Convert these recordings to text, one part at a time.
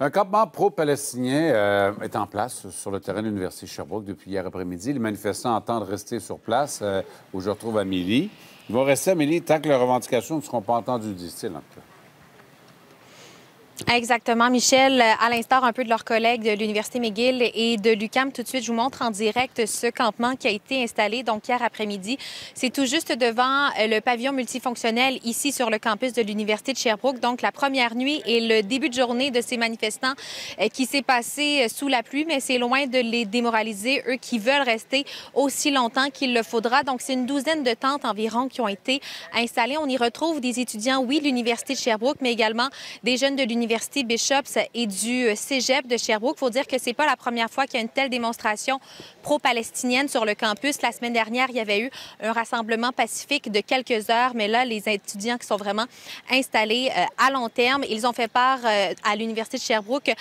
Un campement pro-palestinien euh, est en place sur le terrain de l'Université Sherbrooke depuis hier après-midi. Les manifestants entendent rester sur place, euh, où je retrouve Amélie. Ils vont rester, Amélie, tant que leurs revendications ne seront pas entendues, disent-ils. En tout cas. Exactement, Michel. À l'instar un peu de leurs collègues de l'Université McGill et de l'UCAM, tout de suite, je vous montre en direct ce campement qui a été installé donc hier après-midi. C'est tout juste devant euh, le pavillon multifonctionnel ici sur le campus de l'Université de Sherbrooke. Donc la première nuit et le début de journée de ces manifestants euh, qui s'est passé euh, sous la pluie, mais c'est loin de les démoraliser, eux qui veulent rester aussi longtemps qu'il le faudra. Donc c'est une douzaine de tentes environ qui ont été installées. On y retrouve des étudiants, oui, de l'Université de Sherbrooke, mais également des jeunes de l'Université l'Université Bishops et du euh, Cégep de Sherbrooke. Il faut dire que c'est pas la première fois qu'il y a une telle démonstration pro-palestinienne sur le campus. La semaine dernière, il y avait eu un rassemblement pacifique de quelques heures, mais là, les étudiants qui sont vraiment installés euh, à long terme, ils ont fait part euh, à l'Université de Sherbrooke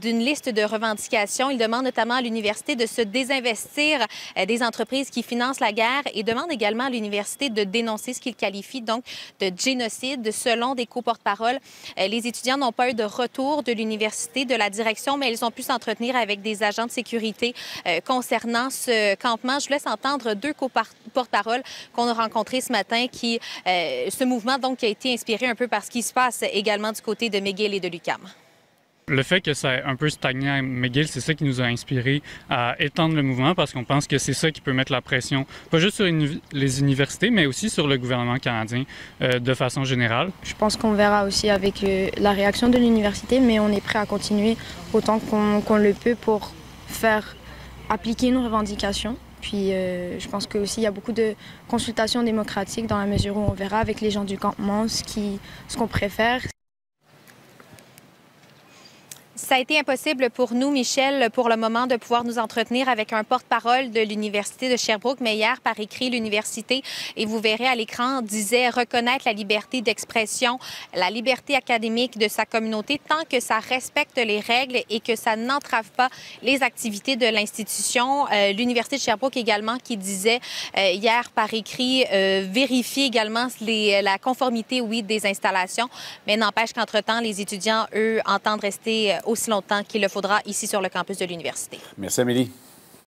d'une liste de revendications. Ils demandent notamment à l'université de se désinvestir des entreprises qui financent la guerre et demandent également à l'université de dénoncer ce qu'ils qualifient donc de génocide. Selon des co-porte-parole, les étudiants n'ont pas eu de retour de l'université, de la direction, mais ils ont pu s'entretenir avec des agents de sécurité euh, concernant ce campement. Je laisse entendre deux porte-parole qu'on a rencontrés ce matin, qui, euh, ce mouvement donc qui a été inspiré un peu par ce qui se passe également du côté de McGill et de l'UQAM. Le fait que ça ait un peu stagné à McGill, c'est ça qui nous a inspiré à étendre le mouvement parce qu'on pense que c'est ça qui peut mettre la pression, pas juste sur les universités, mais aussi sur le gouvernement canadien euh, de façon générale. Je pense qu'on verra aussi avec euh, la réaction de l'université, mais on est prêt à continuer autant qu'on le peut pour faire appliquer nos revendications. Puis euh, je pense qu'aussi il y a beaucoup de consultations démocratiques dans la mesure où on verra avec les gens du campement ce qu'on ce qu'on préfère. Ça a été impossible pour nous, Michel, pour le moment, de pouvoir nous entretenir avec un porte-parole de l'Université de Sherbrooke. Mais hier, par écrit, l'université, et vous verrez à l'écran, disait reconnaître la liberté d'expression, la liberté académique de sa communauté tant que ça respecte les règles et que ça n'entrave pas les activités de l'institution. Euh, L'Université de Sherbrooke également qui disait euh, hier par écrit euh, vérifier également les, la conformité, oui, des installations. Mais n'empêche qu'entre-temps, les étudiants, eux, entendent rester aussi longtemps qu'il le faudra ici sur le campus de l'université. Merci, Amélie.